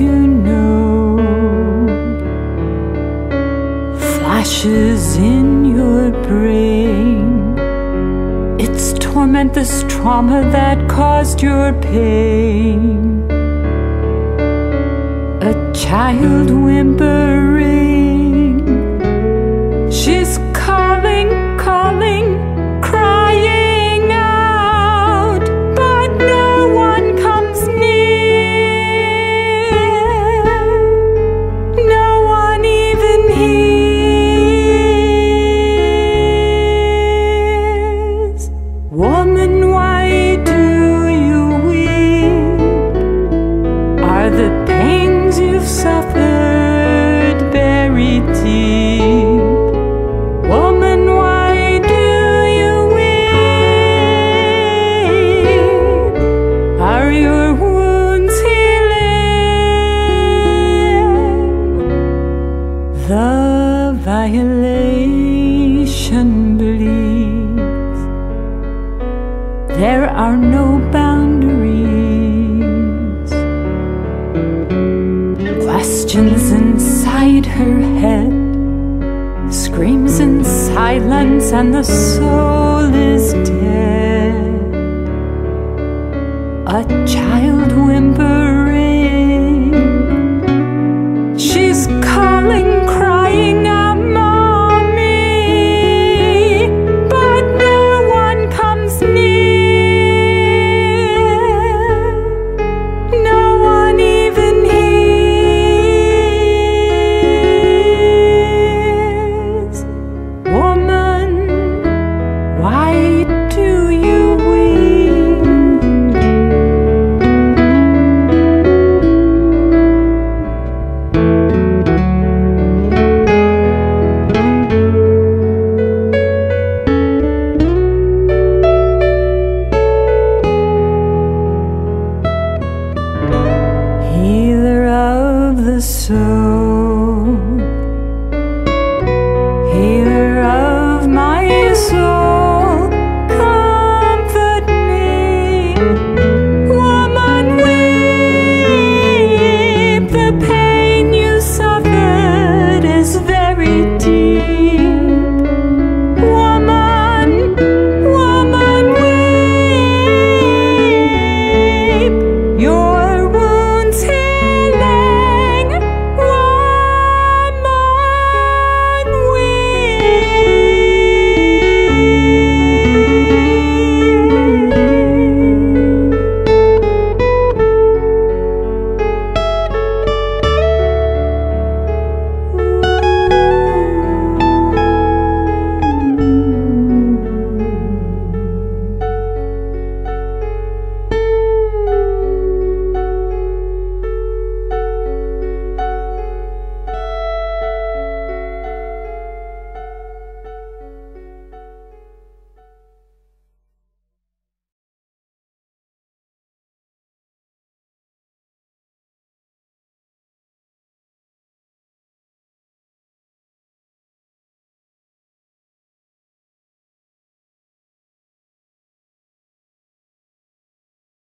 to know. Flashes in your brain. It's torment, this trauma that caused your pain. A child whimpering. Woman, why are no boundaries. Questions inside her head, screams in silence, and the soul is dead. A child whimpering, she's calling. so